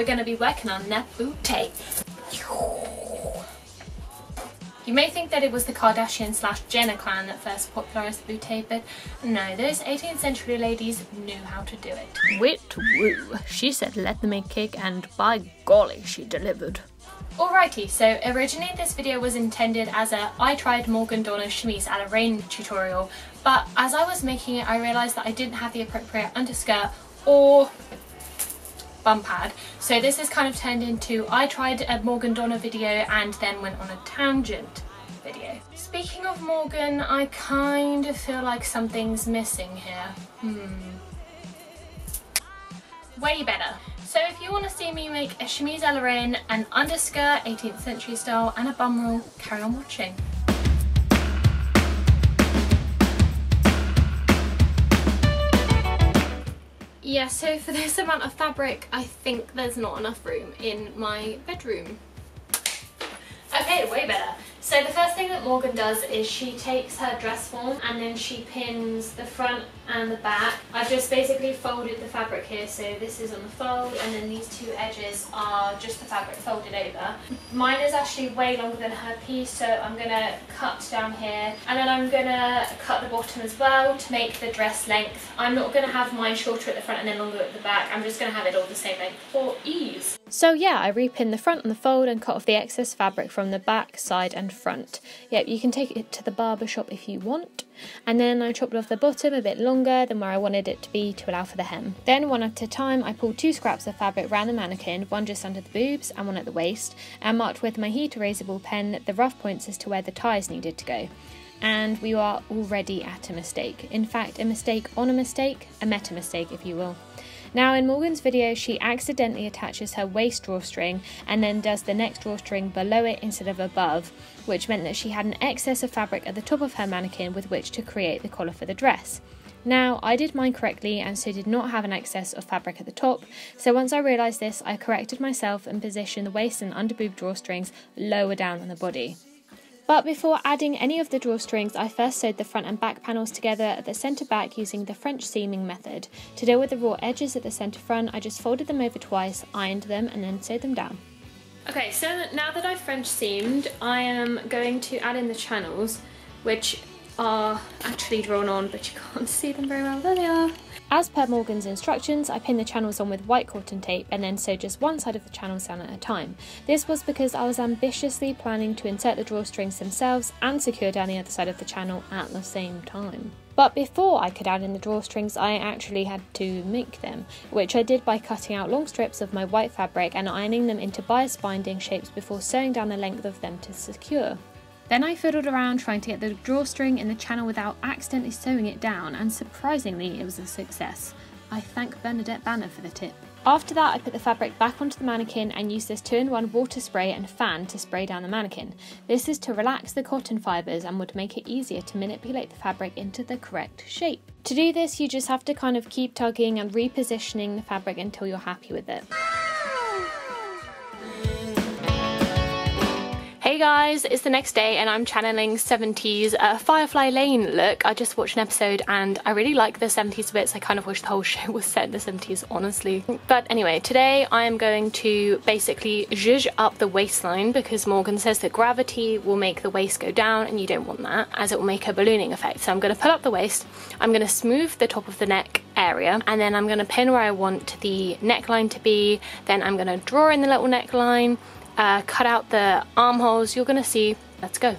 we're going to be working on tape. You may think that it was the Kardashian slash Jenner clan that first popularised the boot tape, but no, those 18th century ladies knew how to do it. Wit woo. She said let them make cake and by golly she delivered. Alrighty, so originally this video was intended as a I tried Morgan Donner's chemise at a la reine tutorial, but as I was making it I realised that I didn't have the appropriate underskirt or bum pad. So this has kind of turned into I tried a Morgan Donner video and then went on a tangent video. Speaking of Morgan, I kind of feel like something's missing here. Hmm. Way better. So if you want to see me make a chemise a la reine, an underskirt, 18th century style and a bum roll, carry on watching. Yeah, so for this amount of fabric, I think there's not enough room in my bedroom. Okay, way better. So the first thing that Morgan does is she takes her dress form and then she pins the front and the back. I've just basically folded the fabric here so this is on the fold and then these two edges are just the fabric folded over. Mine is actually way longer than her piece so I'm going to cut down here and then I'm going to cut the bottom as well to make the dress length. I'm not going to have mine shorter at the front and then longer at the back. I'm just to have it all the same length for ease. So yeah, I repinned the front and the fold and cut off the excess fabric from the back, side and front. Yep, you can take it to the barber shop if you want. And then I chopped off the bottom a bit longer than where I wanted it to be to allow for the hem. Then one at a time I pulled two scraps of fabric around the mannequin, one just under the boobs and one at the waist, and marked with my heat erasable pen the rough points as to where the ties needed to go and we are already at a mistake. In fact, a mistake on a mistake, a meta mistake if you will. Now in Morgan's video she accidentally attaches her waist drawstring and then does the next drawstring below it instead of above, which meant that she had an excess of fabric at the top of her mannequin with which to create the collar for the dress. Now, I did mine correctly and so did not have an excess of fabric at the top, so once I realised this, I corrected myself and positioned the waist and underboob drawstrings lower down on the body. But before adding any of the drawstrings, I first sewed the front and back panels together at the centre back using the French seaming method. To deal with the raw edges at the centre front, I just folded them over twice, ironed them and then sewed them down. Okay, so now that I've French seamed, I am going to add in the channels, which are actually drawn on, but you can't see them very well. There they are. As per Morgan's instructions, I pinned the channels on with white cotton tape and then sewed just one side of the channels down at a time. This was because I was ambitiously planning to insert the drawstrings themselves and secure down the other side of the channel at the same time. But before I could add in the drawstrings, I actually had to make them, which I did by cutting out long strips of my white fabric and ironing them into bias binding shapes before sewing down the length of them to secure. Then I fiddled around trying to get the drawstring in the channel without accidentally sewing it down, and surprisingly, it was a success. I thank Bernadette Banner for the tip. After that, I put the fabric back onto the mannequin and used this 2-in-1 water spray and fan to spray down the mannequin. This is to relax the cotton fibres and would make it easier to manipulate the fabric into the correct shape. To do this, you just have to kind of keep tugging and repositioning the fabric until you're happy with it. Guys, it's the next day and I'm channeling 70s uh, Firefly Lane look. I just watched an episode and I really like the 70s bits. I kind of wish the whole show was set in the 70s, honestly. But anyway, today I am going to basically zhuzh up the waistline because Morgan says that gravity will make the waist go down and you don't want that as it will make a ballooning effect. So I'm going to pull up the waist, I'm going to smooth the top of the neck area and then I'm going to pin where I want the neckline to be. Then I'm going to draw in the little neckline uh, cut out the armholes. You're gonna see. Let's go.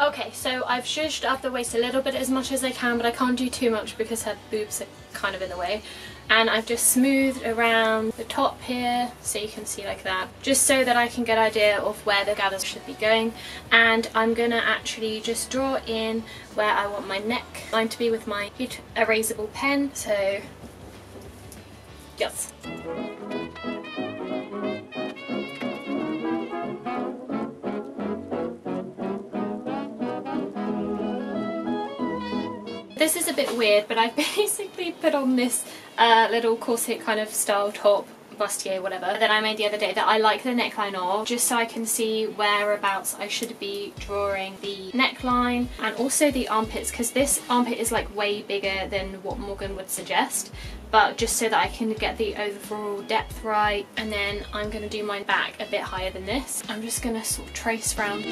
Okay, so I've zhuzhed up the waist a little bit as much as I can, but I can't do too much because her boobs are kind of in the way. And I've just smoothed around the top here, so you can see like that, just so that I can get an idea of where the gathers should be going. And I'm gonna actually just draw in where I want my neck line to be with my erasable pen. So, yes. This is a bit weird, but I've basically put on this uh, little corset kind of style top bustier, whatever, that I made the other day that I like the neckline of, just so I can see whereabouts I should be drawing the neckline and also the armpits, because this armpit is like way bigger than what Morgan would suggest but just so that I can get the overall depth right and then I'm going to do my back a bit higher than this. I'm just going to sort of trace around.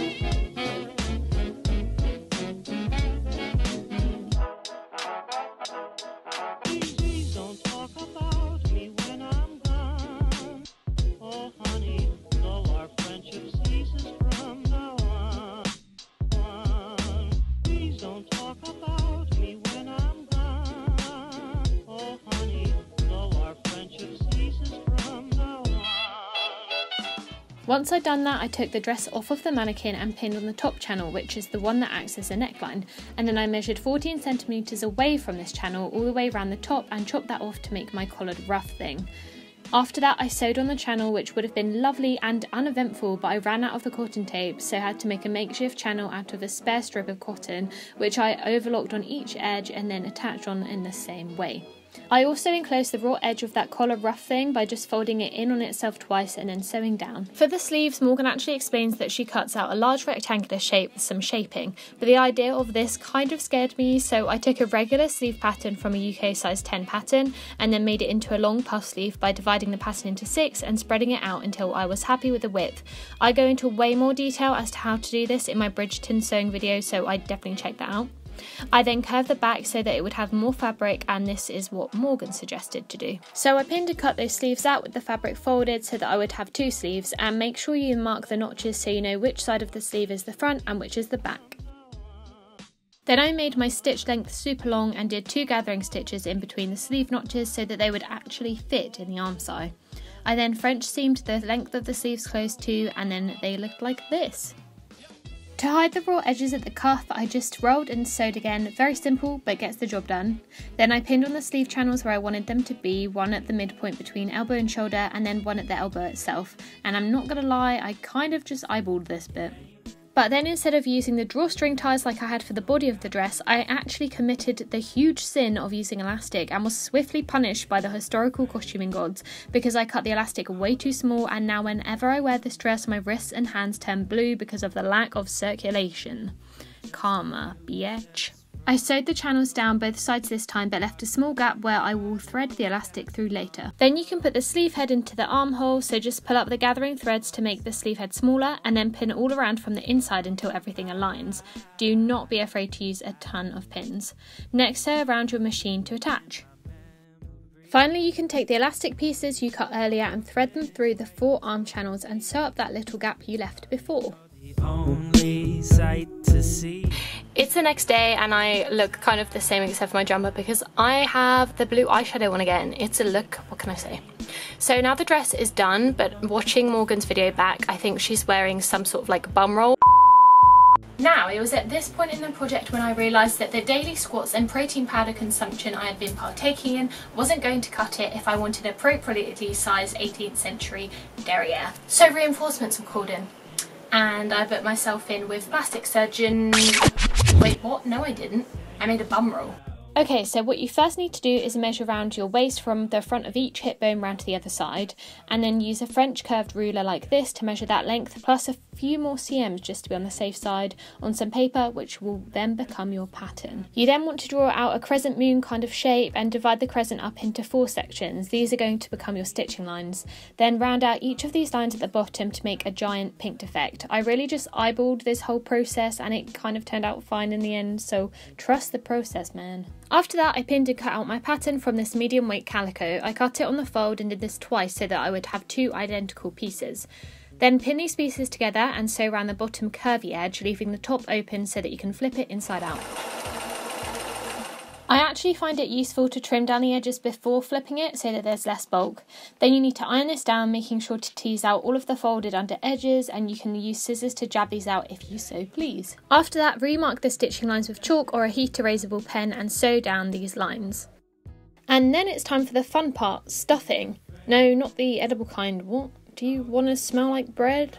Once I'd done that, I took the dress off of the mannequin and pinned on the top channel, which is the one that acts as a neckline, and then I measured 14 centimeters away from this channel all the way around the top and chopped that off to make my collared ruff thing. After that, I sewed on the channel, which would have been lovely and uneventful, but I ran out of the cotton tape, so I had to make a makeshift channel out of a spare strip of cotton, which I overlocked on each edge and then attached on in the same way. I also enclosed the raw edge of that collar ruff thing by just folding it in on itself twice and then sewing down. For the sleeves, Morgan actually explains that she cuts out a large rectangular shape with some shaping, but the idea of this kind of scared me, so I took a regular sleeve pattern from a UK size 10 pattern and then made it into a long puff sleeve by dividing the pattern into six and spreading it out until I was happy with the width. I go into way more detail as to how to do this in my Bridgerton sewing video, so I definitely check that out. I then curved the back so that it would have more fabric and this is what Morgan suggested to do. So I pinned and cut those sleeves out with the fabric folded so that I would have two sleeves and make sure you mark the notches so you know which side of the sleeve is the front and which is the back. Then I made my stitch length super long and did two gathering stitches in between the sleeve notches so that they would actually fit in the arm side. I then French seamed the length of the sleeves close to and then they looked like this. To hide the raw edges at the cuff, I just rolled and sewed again, very simple but gets the job done. Then I pinned on the sleeve channels where I wanted them to be, one at the midpoint between elbow and shoulder and then one at the elbow itself. And I'm not gonna lie, I kind of just eyeballed this bit. But then instead of using the drawstring ties like I had for the body of the dress, I actually committed the huge sin of using elastic and was swiftly punished by the historical costuming gods because I cut the elastic way too small and now whenever I wear this dress my wrists and hands turn blue because of the lack of circulation. Karma, bitch. I sewed the channels down both sides this time but left a small gap where I will thread the elastic through later. Then you can put the sleeve head into the armhole so just pull up the gathering threads to make the sleeve head smaller and then pin all around from the inside until everything aligns. Do not be afraid to use a ton of pins. Next sew around your machine to attach. Finally, you can take the elastic pieces you cut earlier and thread them through the four arm channels and sew up that little gap you left before. It's the next day and I look kind of the same except for my jumper because I have the blue eyeshadow on again. It's a look, what can I say? So now the dress is done, but watching Morgan's video back, I think she's wearing some sort of like bum roll. Now, it was at this point in the project when I realised that the daily squats and protein powder consumption I had been partaking in wasn't going to cut it if I wanted appropriately sized 18th century derriere. So reinforcements were called in and I put myself in with plastic surgeon. Wait, what? No, I didn't. I made a bum roll. Okay, so what you first need to do is measure around your waist from the front of each hip bone round to the other side, and then use a French curved ruler like this to measure that length, plus a few more CMs just to be on the safe side on some paper, which will then become your pattern. You then want to draw out a crescent moon kind of shape and divide the crescent up into four sections. These are going to become your stitching lines. Then round out each of these lines at the bottom to make a giant pinked effect. I really just eyeballed this whole process and it kind of turned out fine in the end, so trust the process, man. After that, I pinned and cut out my pattern from this medium weight calico. I cut it on the fold and did this twice so that I would have two identical pieces. Then pin these pieces together and sew around the bottom curvy edge, leaving the top open so that you can flip it inside out. I actually find it useful to trim down the edges before flipping it so that there's less bulk. Then you need to iron this down, making sure to tease out all of the folded under edges, and you can use scissors to jab these out if you so please. After that, remark the stitching lines with chalk or a heat erasable pen and sew down these lines. And then it's time for the fun part stuffing. No, not the edible kind. What? Do you want to smell like bread?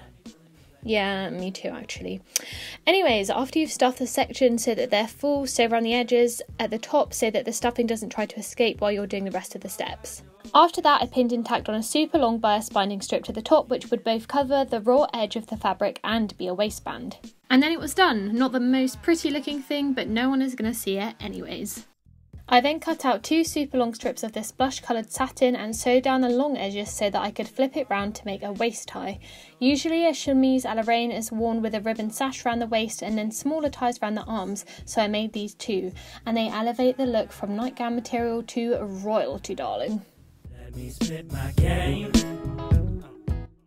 Yeah, me too, actually. Anyways, after you've stuffed the section so that they're full, sew around the edges at the top so that the stuffing doesn't try to escape while you're doing the rest of the steps. After that, I pinned and tacked on a super long bias binding strip to the top, which would both cover the raw edge of the fabric and be a waistband. And then it was done. Not the most pretty looking thing, but no one is going to see it anyways. I then cut out two super long strips of this blush coloured satin and sewed down the long edges so that I could flip it round to make a waist tie. Usually a chemise a la reine is worn with a ribbon sash around the waist and then smaller ties around the arms, so I made these two, and they elevate the look from nightgown material to royalty, darling.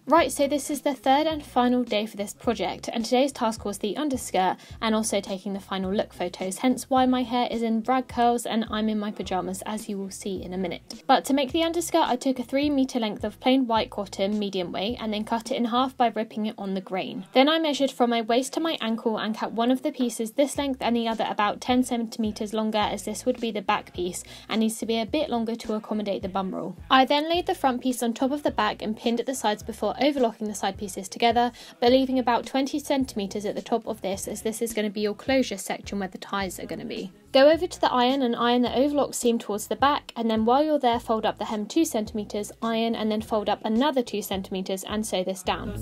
Right, so this is the third and final day for this project, and today's task was the underskirt and also taking the final look photos, hence why my hair is in brag curls and I'm in my pyjamas, as you will see in a minute. But to make the underskirt, I took a 3 metre length of plain white cotton, medium weight, and then cut it in half by ripping it on the grain. Then I measured from my waist to my ankle and cut one of the pieces this length and the other about 10 centimetres longer, as this would be the back piece and needs to be a bit longer to accommodate the bum roll. I then laid the front piece on top of the back and pinned at the sides before overlocking the side pieces together, but leaving about 20 centimetres at the top of this as this is going to be your closure section where the ties are going to be. Go over to the iron and iron the overlock seam towards the back, and then while you're there, fold up the hem 2 centimetres, iron, and then fold up another 2 centimetres and sew this down.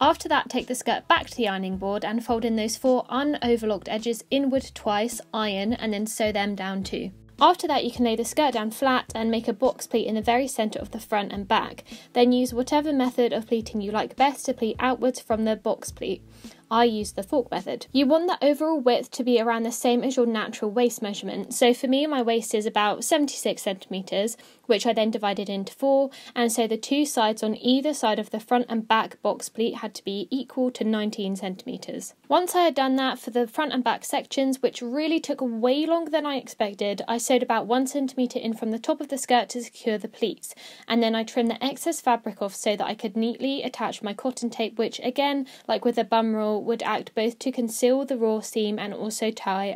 After that, take the skirt back to the ironing board and fold in those four unoverlocked edges inward twice, iron, and then sew them down too. After that, you can lay the skirt down flat and make a box pleat in the very centre of the front and back. Then use whatever method of pleating you like best to pleat outwards from the box pleat. I use the fork method. You want the overall width to be around the same as your natural waist measurement. So for me, my waist is about 76 centimetres, which I then divided into four, and so the two sides on either side of the front and back box pleat had to be equal to 19 centimetres. Once I had done that for the front and back sections, which really took way longer than I expected, I sewed about one centimetre in from the top of the skirt to secure the pleats, and then I trimmed the excess fabric off so that I could neatly attach my cotton tape, which again, like with the bum roll, would act both to conceal the raw seam and also tie